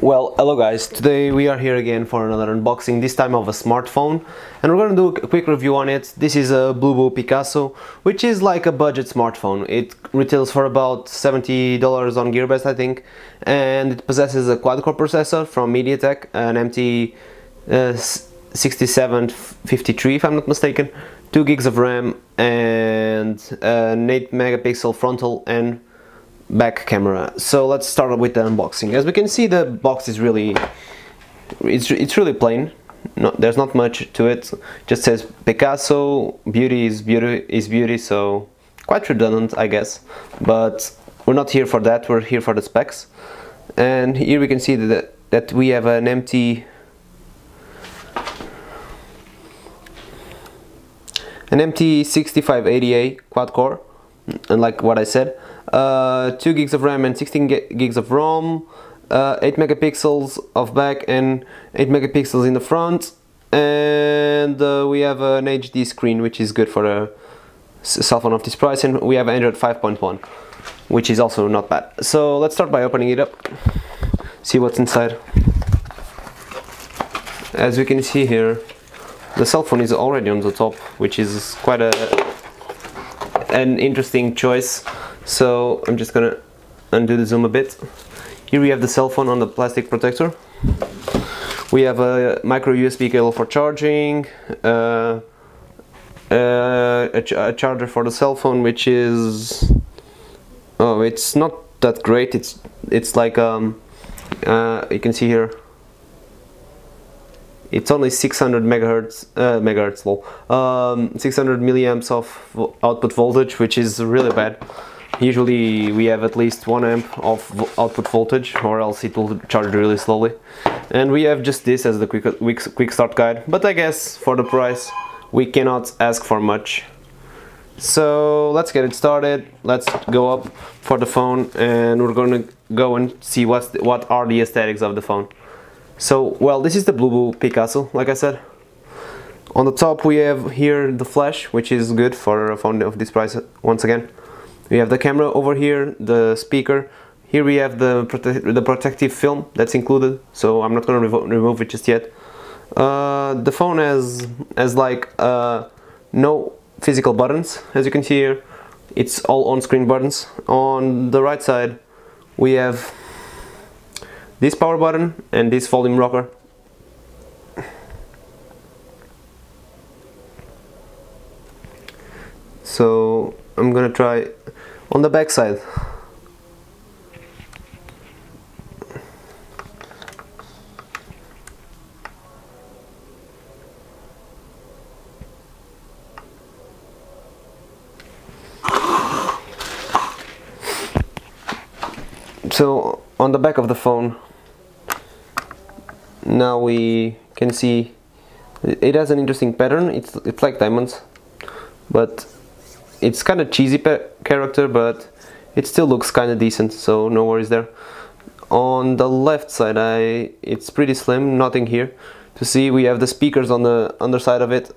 Well, hello guys, today we are here again for another unboxing, this time of a smartphone and we're gonna do a quick review on it. This is a Bluboo Picasso, which is like a budget smartphone. It retails for about $70 on Gearbest I think and it possesses a quad-core processor from MediaTek, an MT6753 uh, if I'm not mistaken, 2 gigs of RAM and an 8 megapixel frontal and back camera. So let's start with the unboxing. As we can see the box is really it's, it's really plain. No, there's not much to it. Just says Picasso beauty is beauty is beauty so quite redundant I guess. But we're not here for that. We're here for the specs. And here we can see that that we have an empty an MT6580A quad core and like what I said 2 gigs of RAM and 16 gigs of ROM, uh, 8 megapixels of back and 8 megapixels in the front, and uh, we have an HD screen which is good for a cell phone of this price, and we have Android 5.1 which is also not bad. So let's start by opening it up, see what's inside. As we can see here, the cell phone is already on the top, which is quite a an interesting choice so I'm just gonna undo the zoom a bit. Here we have the cell phone on the plastic protector. We have a micro USB cable for charging, uh, uh, a, ch a, charger for the cell phone, which is oh, it's not that great. It's it's like um, uh, you can see here. It's only 600 megahertz, uh, megahertz, low, um, 600 milliamps of output voltage, which is really bad. Usually we have at least 1 amp of output voltage or else it will charge really slowly. And we have just this as the quick, quick, quick start guide, but I guess for the price we cannot ask for much. So let's get it started, let's go up for the phone and we're gonna go and see what's the, what are the aesthetics of the phone. So, well, this is the Bluboo Picasso, like I said. On the top we have here the flash, which is good for a phone of this price uh, once again we have the camera over here the speaker. Here we have the, prote the protective film that's included so I'm not gonna remove it just yet. Uh, the phone has has like uh, no physical buttons as you can see here. It's all on-screen buttons. On the right side we have this power button and this volume rocker. So I'm gonna try on the back side so on the back of the phone now we can see it has an interesting pattern. It's it's like diamonds but it's kind of cheesy character but it still looks kind of decent so no worries there. On the left side I it's pretty slim nothing here. To see we have the speakers on the underside of it.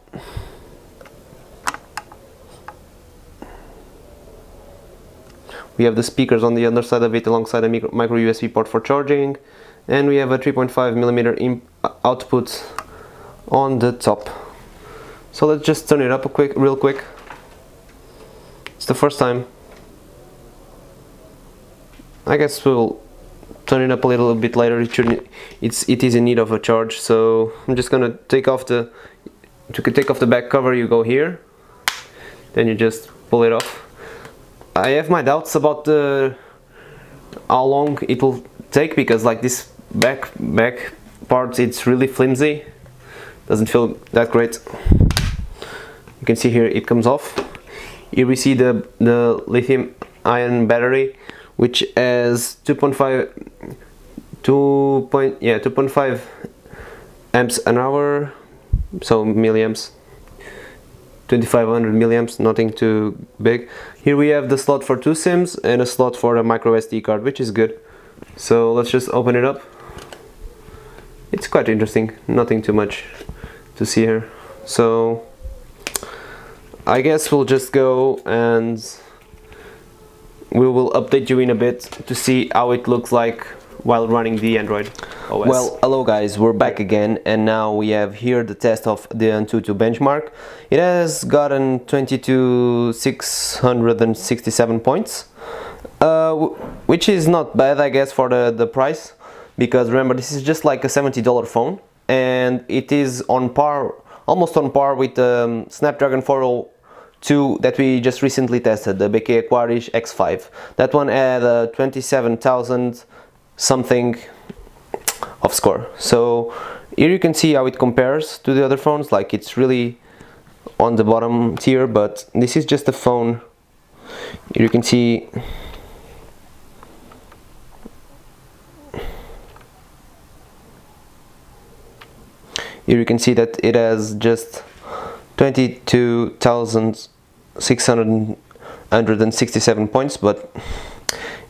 We have the speakers on the underside of it alongside a micro USB port for charging and we have a 3.5 millimeter uh, output on the top. So let's just turn it up a quick real quick the first time. I guess we'll turn it up a little bit later. It should it's it is in need of a charge, so I'm just gonna take off the to take off the back cover. You go here, then you just pull it off. I have my doubts about the how long it will take because like this back back part it's really flimsy doesn't feel that great you can see here it comes off here we see the, the lithium ion battery which has 2.5 2 point yeah 2.5 amps an hour so milliamps 2500 milliamps nothing too big. Here we have the slot for two sims and a slot for a micro SD card which is good. So let's just open it up. It's quite interesting nothing too much to see here. So I guess we'll just go and we will update you in a bit to see how it looks like while running the Android OS. Well, hello guys, we're back again and now we have here the test of the Antutu benchmark. It has gotten 22,667 points, uh, which is not bad I guess for the, the price, because remember this is just like a $70 phone and it is on par, almost on par with the um, Snapdragon 402 that we just recently tested, the BK Aquarius X5. That one had uh, 27,000 something of score so here you can see how it compares to the other phones like it's really on the bottom tier but this is just a phone here you can see here you can see that it has just 22,667 points but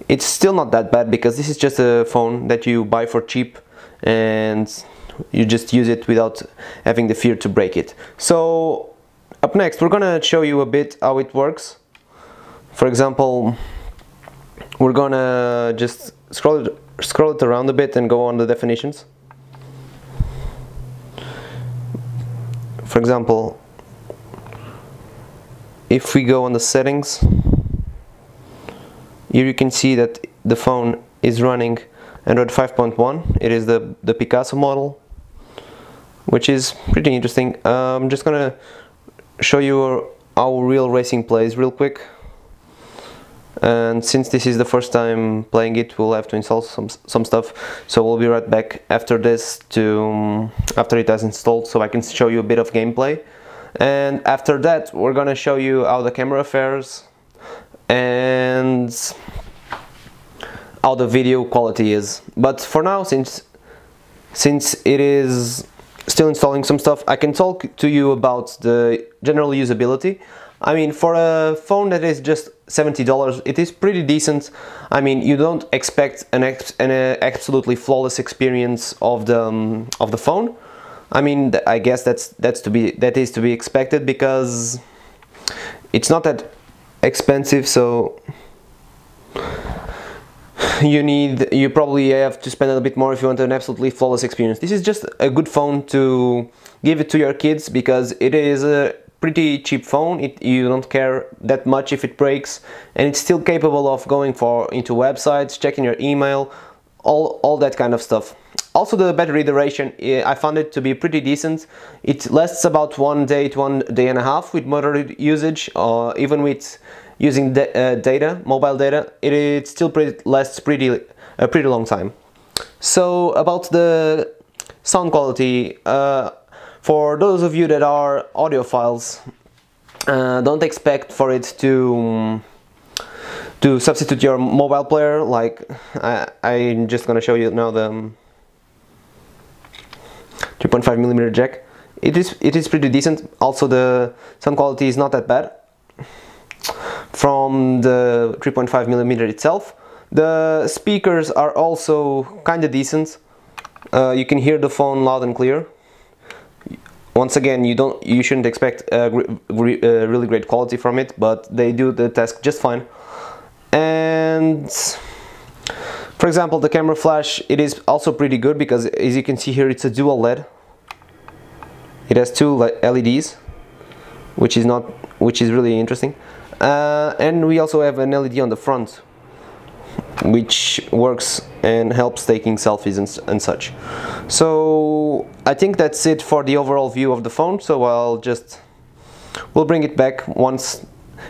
it's still not that bad because this is just a phone that you buy for cheap and you just use it without having the fear to break it. So up next we're gonna show you a bit how it works. For example, we're gonna just scroll it, scroll it around a bit and go on the definitions. For example, if we go on the settings here you can see that the phone is running Android 5.1 it is the the Picasso model which is pretty interesting. Uh, I'm just gonna show you our real racing plays real quick and since this is the first time playing it we'll have to install some some stuff. So we'll be right back after this to um, after it has installed so I can show you a bit of gameplay. And after that we're gonna show you how the camera fares and how the video quality is. But for now since since it is still installing some stuff I can talk to you about the general usability. I mean for a phone that is just $70 it is pretty decent. I mean you don't expect an, ex an uh, absolutely flawless experience of the um, of the phone. I mean I guess that's that's to be that is to be expected because it's not that expensive so you need you probably have to spend a bit more if you want an absolutely flawless experience. This is just a good phone to give it to your kids because it is a pretty cheap phone it, you don't care that much if it breaks and it's still capable of going for into websites checking your email all all that kind of stuff also the battery duration, eh, I found it to be pretty decent. It lasts about one day to one day and a half with moderate usage, or even with using uh, data, mobile data, it, it still pretty, lasts pretty a pretty long time. So about the sound quality, uh, for those of you that are audiophiles, uh, don't expect for it to to substitute your mobile player. Like I, I'm just gonna show you now the um, 3.5 millimeter jack. It is it is pretty decent. Also the sound quality is not that bad from the 3.5 millimeter itself. The speakers are also kind of decent. Uh, you can hear the phone loud and clear. Once again, you don't you shouldn't expect a really great quality from it, but they do the task just fine. And for example, the camera flash, it is also pretty good because as you can see here, it's a dual LED. It has two LEDs, which is not, which is really interesting. Uh, and we also have an LED on the front, which works and helps taking selfies and, and such. So I think that's it for the overall view of the phone. So I'll just, we'll bring it back once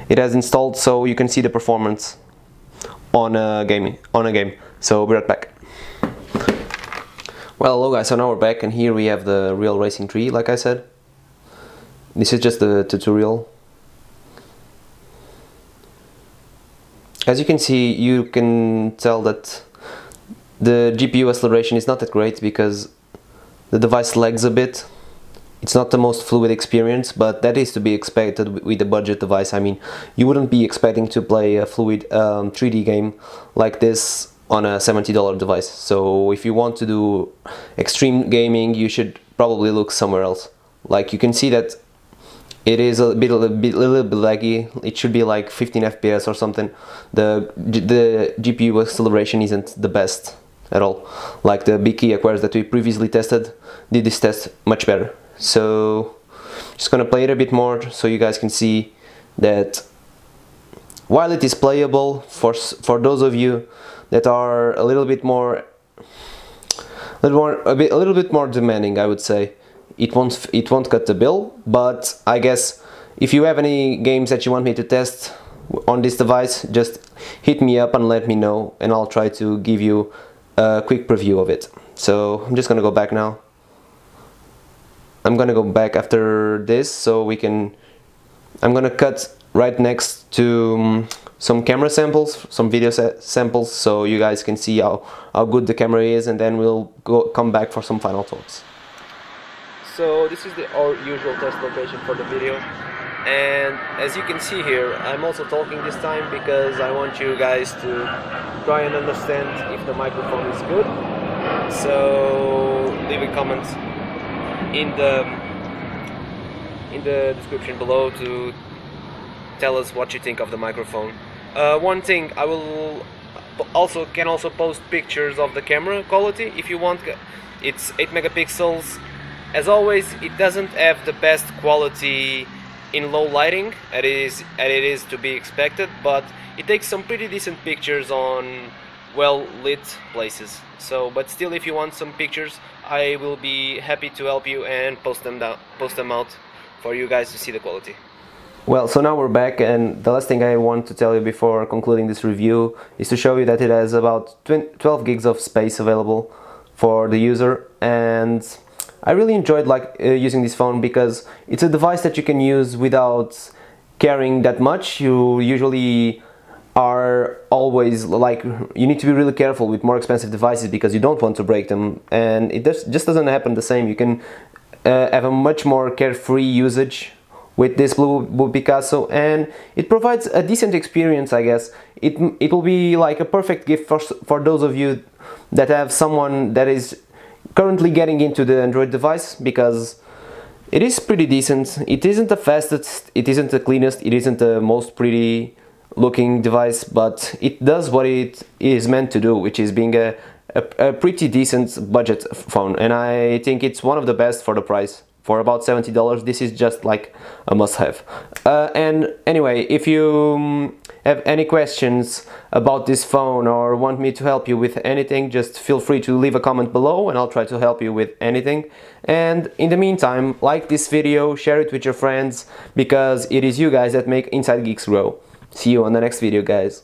it has installed so you can see the performance on a game. On a game. So be right back. Well, hello guys, so now we're back and here we have the Real Racing 3, like I said. This is just the tutorial. As you can see, you can tell that the GPU acceleration is not that great because the device lags a bit. It's not the most fluid experience, but that is to be expected with a budget device. I mean, you wouldn't be expecting to play a fluid um, 3D game like this on a $70 device. So if you want to do extreme gaming, you should probably look somewhere else. Like you can see that it is a bit, a bit, a little bit laggy. It should be like 15 FPS or something. The the GPU acceleration isn't the best at all. Like the Biki Aquarius that we previously tested did this test much better. So just gonna play it a bit more so you guys can see that while it is playable for for those of you that are a little bit more a little more a, bit, a little bit more demanding I would say it won't it won't cut the bill but I guess if you have any games that you want me to test on this device just hit me up and let me know and I'll try to give you a quick preview of it. So I'm just gonna go back now. I'm gonna go back after this so we can I'm gonna cut right next to um, some camera samples some video samples so you guys can see how, how good the camera is and then we'll go come back for some final thoughts so this is the our usual test location for the video. And as you can see here I'm also talking this time because I want you guys to try and understand if the microphone is good. So leave a comment in the in the description below to tell us what you think of the microphone. Uh, one thing I will also can also post pictures of the camera quality if you want. It's 8 megapixels as always it doesn't have the best quality in low lighting as it is, it is to be expected but it takes some pretty decent pictures on well lit places. So but still if you want some pictures I will be happy to help you and post them down post them out for you guys to see the quality. Well, so now we're back and the last thing I want to tell you before concluding this review is to show you that it has about 12 gigs of space available for the user and I really enjoyed like uh, using this phone because it's a device that you can use without caring that much. You usually are always like you need to be really careful with more expensive devices because you don't want to break them and it just, doesn't happen the same. You can uh, have a much more carefree usage with this Blue, Blue Picasso and it provides a decent experience I guess. It, it will be like a perfect gift for, for those of you that have someone that is currently getting into the Android device because it is pretty decent. It isn't the fastest, it isn't the cleanest, it isn't the most pretty looking device, but it does what it is meant to do, which is being a, a, a pretty decent budget phone. And I think it's one of the best for the price for about $70 this is just like a must-have. Uh, and anyway if you um, have any questions about this phone or want me to help you with anything just feel free to leave a comment below and I'll try to help you with anything. And in the meantime like this video share it with your friends because it is you guys that make Inside Geeks grow. See you on the next video guys